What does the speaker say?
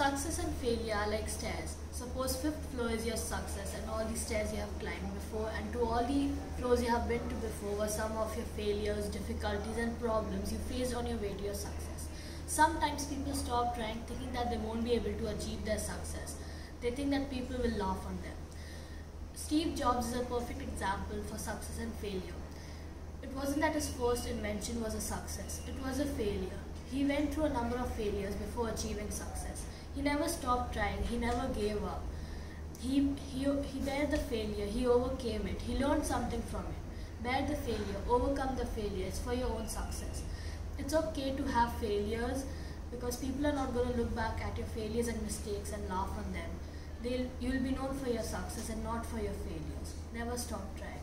Success and failure are like stairs. Suppose fifth floor is your success and all the stairs you have climbed before and to all the floors you have been to before were some of your failures, difficulties and problems you faced on your way to your success. Sometimes people stop trying thinking that they won't be able to achieve their success. They think that people will laugh on them. Steve Jobs is a perfect example for success and failure. It wasn't that his first invention was a success, it was a failure. He went through a number of failures before achieving success. He never stopped trying, he never gave up. He, he, he bear the failure, he overcame it, he learned something from it. Bear the failure, overcome the failures for your own success. It's okay to have failures because people are not going to look back at your failures and mistakes and laugh on them. They'll, you'll be known for your success and not for your failures. Never stop trying.